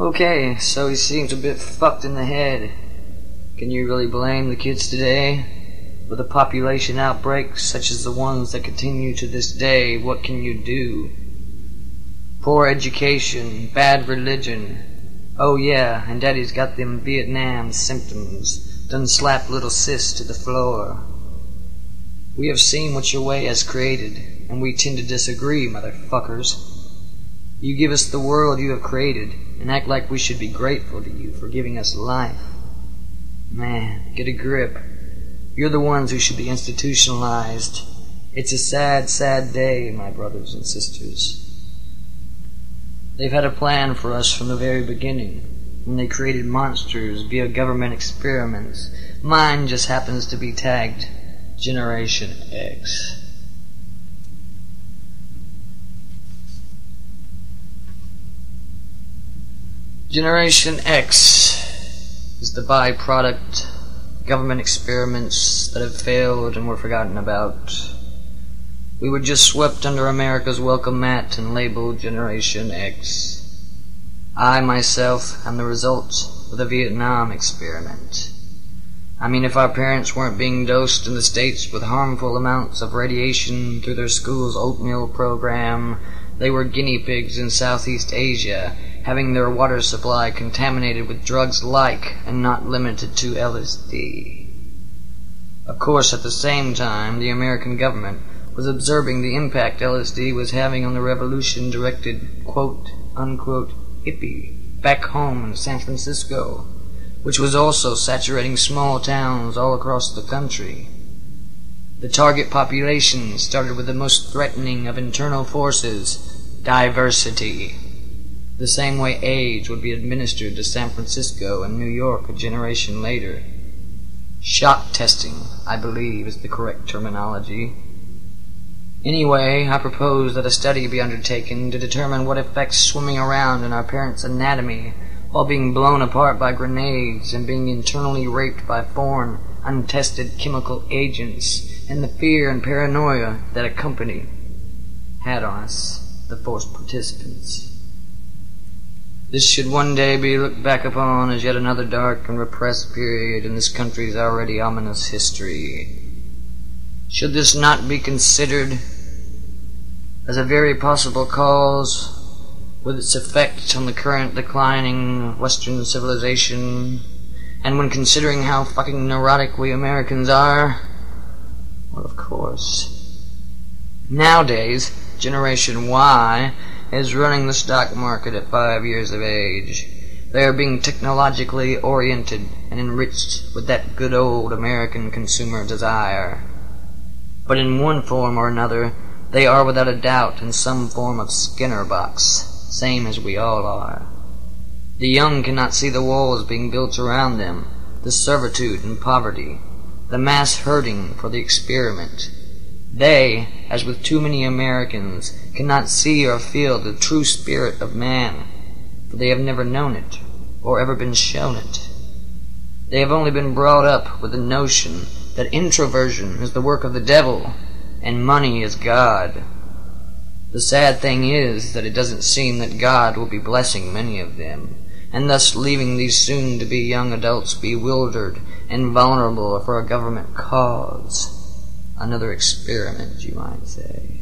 Okay, so he seems a bit fucked in the head. Can you really blame the kids today? With a population outbreak such as the ones that continue to this day, what can you do? Poor education, bad religion. Oh yeah, and daddy's got them Vietnam symptoms. Done slap little sis to the floor. We have seen what your way has created, and we tend to disagree, motherfuckers. You give us the world you have created, and act like we should be grateful to you for giving us life. Man, get a grip. You're the ones who should be institutionalized. It's a sad, sad day, my brothers and sisters. They've had a plan for us from the very beginning, when they created monsters via government experiments. Mine just happens to be tagged Generation X. Generation X is the byproduct government experiments that have failed and were forgotten about. We were just swept under America's welcome mat and labeled Generation X. I myself am the result of the Vietnam experiment. I mean, if our parents weren't being dosed in the States with harmful amounts of radiation through their school's oatmeal program, they were guinea pigs in Southeast Asia, having their water supply contaminated with drugs like, and not limited to, LSD. Of course, at the same time, the American government was observing the impact LSD was having on the revolution directed, quote, unquote, hippie back home in San Francisco, which was also saturating small towns all across the country. The target population started with the most threatening of internal forces, diversity the same way AIDS would be administered to San Francisco and New York a generation later. Shock testing, I believe, is the correct terminology. Anyway, I propose that a study be undertaken to determine what effects swimming around in our parents' anatomy while being blown apart by grenades and being internally raped by foreign, untested chemical agents and the fear and paranoia that accompany had on us, the forced participants. This should one day be looked back upon as yet another dark and repressed period in this country's already ominous history. Should this not be considered as a very possible cause with its effect on the current declining Western civilization, and when considering how fucking neurotic we Americans are, well, of course. Nowadays, Generation Y is running the stock market at five years of age. They are being technologically oriented and enriched with that good old American consumer desire. But in one form or another, they are without a doubt in some form of Skinner box, same as we all are. The young cannot see the walls being built around them, the servitude and poverty, the mass herding for the experiment, they, as with too many Americans, cannot see or feel the true spirit of man, for they have never known it, or ever been shown it. They have only been brought up with the notion that introversion is the work of the devil, and money is God. The sad thing is that it doesn't seem that God will be blessing many of them, and thus leaving these soon-to-be young adults bewildered and vulnerable for a government cause. Another experiment, you might say.